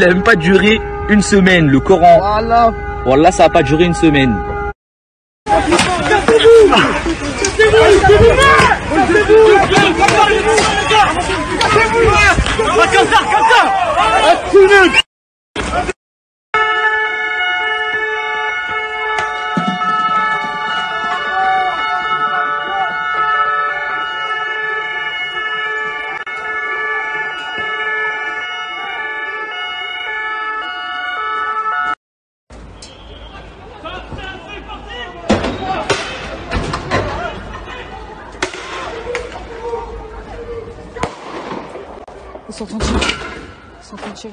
ça n'a même pas duré une semaine. Le Coran, Voilà. Wallah, ça n'a pas duré une semaine. Ils sont en. Ils sont.